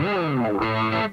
I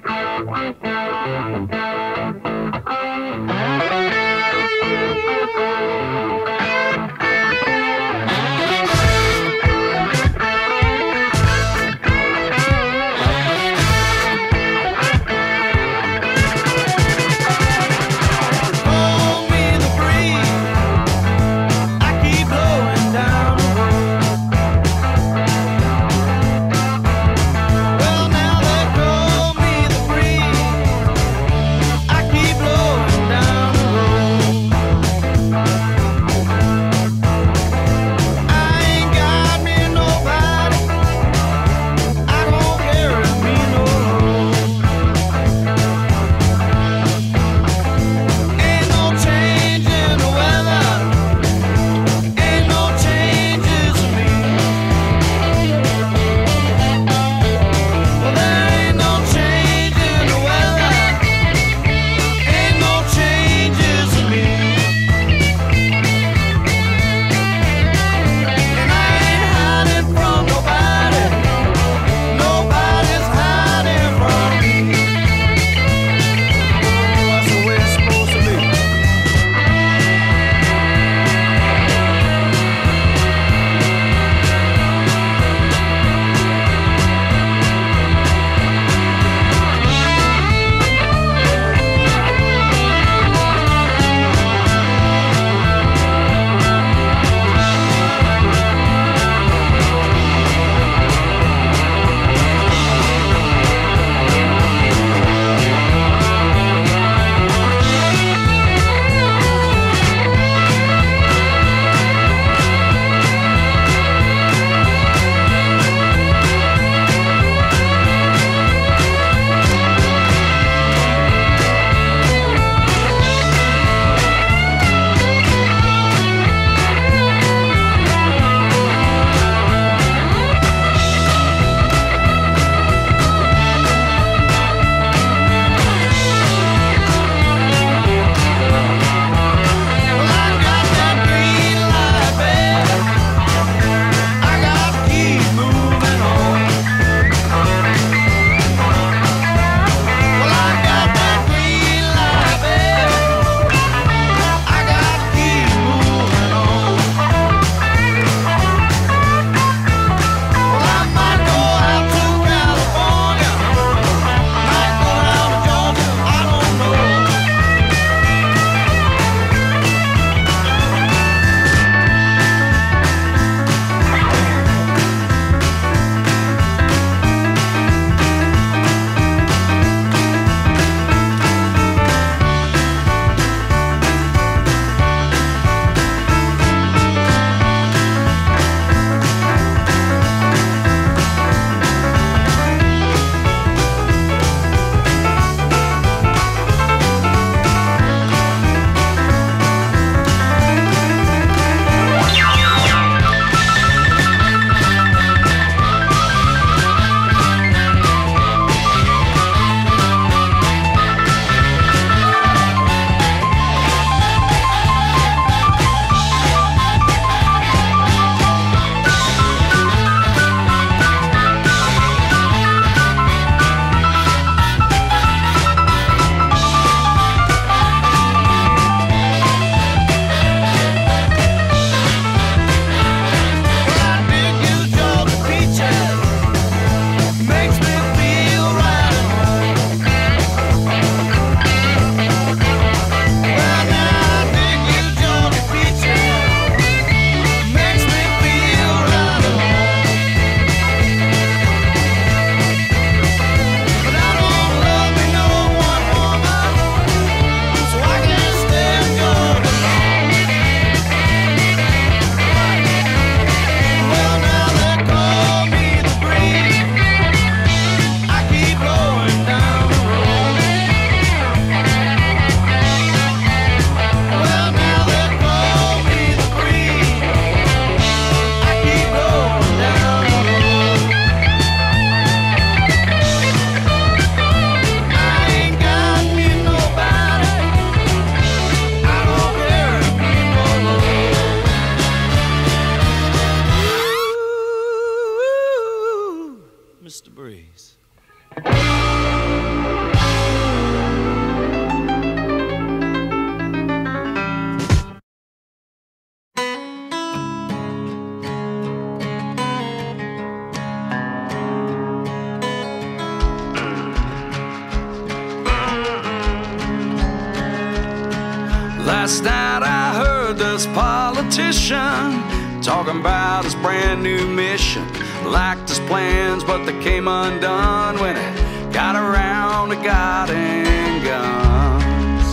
Last night I heard this politician talking about his brand new mission. Liked his plans, but they came undone when he got around to guiding guns.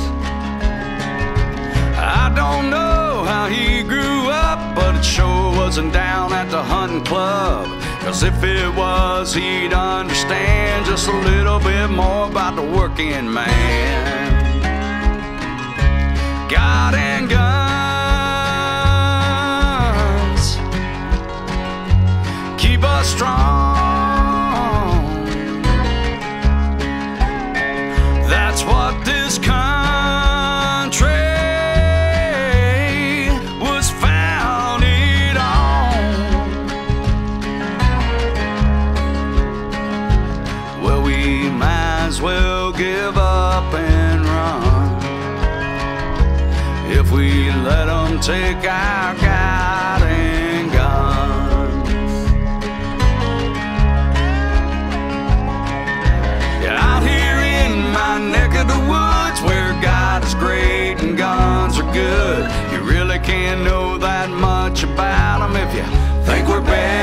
I don't know how he grew up, but it sure wasn't down at the hunting club. Cause if it was, he'd understand just a little bit more about the working man. God and guns take our guiding guns. Yeah, out here in my neck of the woods where God is great and guns are good, you really can't know that much about them if you think we're better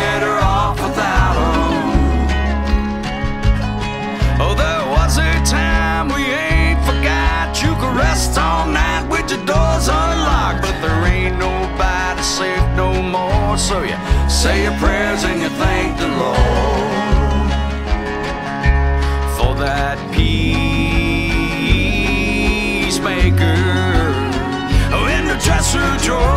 so you say your prayers and you thank the Lord for that peacemaker oh, in the dresser drawer.